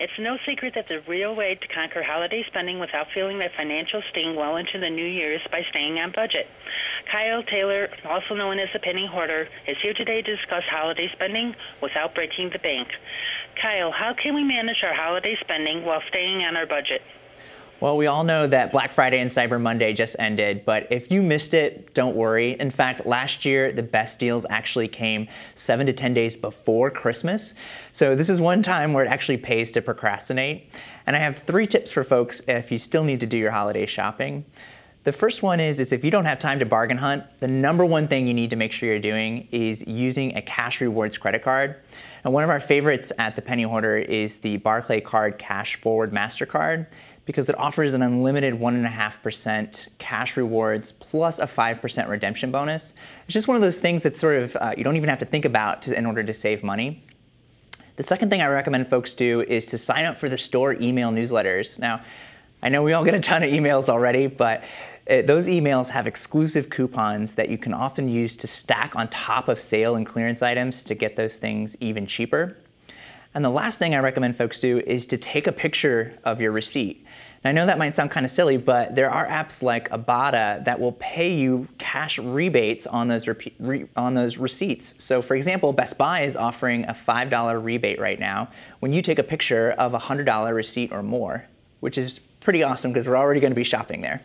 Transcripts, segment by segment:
It's no secret that the real way to conquer holiday spending without feeling that financial sting well into the new year is by staying on budget. Kyle Taylor, also known as the Penny Hoarder, is here today to discuss holiday spending without breaking the bank. Kyle, how can we manage our holiday spending while staying on our budget? Well, we all know that Black Friday and Cyber Monday just ended, but if you missed it, don't worry. In fact, last year, the best deals actually came seven to 10 days before Christmas. So this is one time where it actually pays to procrastinate. And I have three tips for folks if you still need to do your holiday shopping. The first one is, is if you don't have time to bargain hunt, the number one thing you need to make sure you're doing is using a cash rewards credit card. And one of our favorites at the Penny Hoarder is the Barclaycard Cash Forward MasterCard because it offers an unlimited 1.5% cash rewards plus a 5% redemption bonus. It's just one of those things that sort of uh, you don't even have to think about to, in order to save money. The second thing I recommend folks do is to sign up for the store email newsletters. Now, I know we all get a ton of emails already, but Uh, those emails have exclusive coupons that you can often use to stack on top of sale and clearance items to get those things even cheaper. And the last thing I recommend folks do is to take a picture of your receipt. Now, I know that might sound kind of silly, but there are apps like Ibotta that will pay you cash rebates on those, re on those receipts. So for example, Best Buy is offering a $5 rebate right now when you take a picture of a $100 receipt or more, which is pretty awesome because we're already going to be shopping there.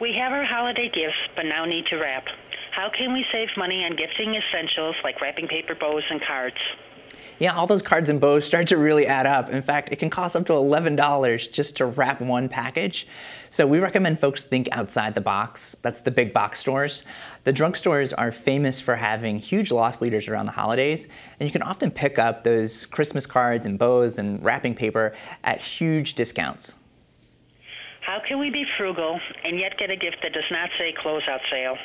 We have our holiday gifts, but now need to wrap. How can we save money on gifting essentials like wrapping paper, bows, and cards? Yeah, all those cards and bows start to really add up. In fact, it can cost up to $11 just to wrap one package. So we recommend folks think outside the box. That's the big box stores. The drugstores are famous for having huge loss leaders around the holidays, and you can often pick up those Christmas cards and bows and wrapping paper at huge discounts. How can we be frugal and yet get a gift that does not say closeout sale?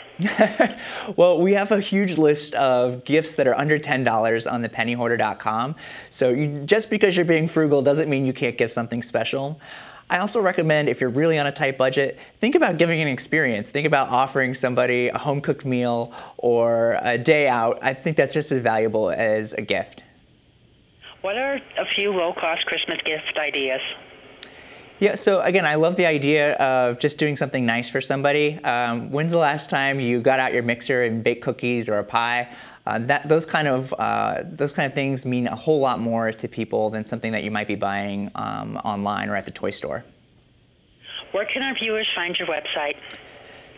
well, we have a huge list of gifts that are under $10 on the pennyhoarder.com. So you, just because you're being frugal doesn't mean you can't give something special. I also recommend if you're really on a tight budget, think about giving an experience. Think about offering somebody a home cooked meal or a day out. I think that's just as valuable as a gift. What are a few low cost Christmas gift ideas? Yeah, so again, I love the idea of just doing something nice for somebody. Um, when's the last time you got out your mixer and baked cookies or a pie? Uh, that those kind of uh, those kind of things mean a whole lot more to people than something that you might be buying um, online or at the toy store. Where can our viewers find your website?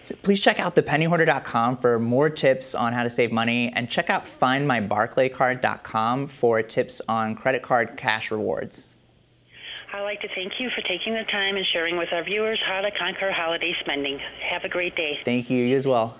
So please check out thepennyhoarder.com for more tips on how to save money, and check out findmybarclaycard.com for tips on credit card cash rewards. I'd like to thank you for taking the time and sharing with our viewers how to conquer holiday spending. Have a great day. Thank you. You as well.